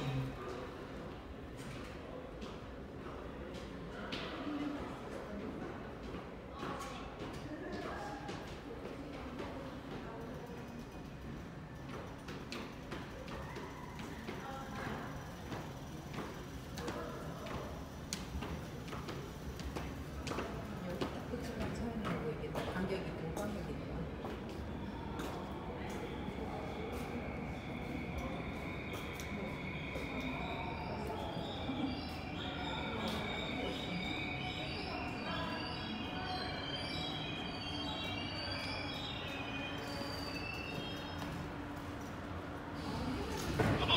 now Come on.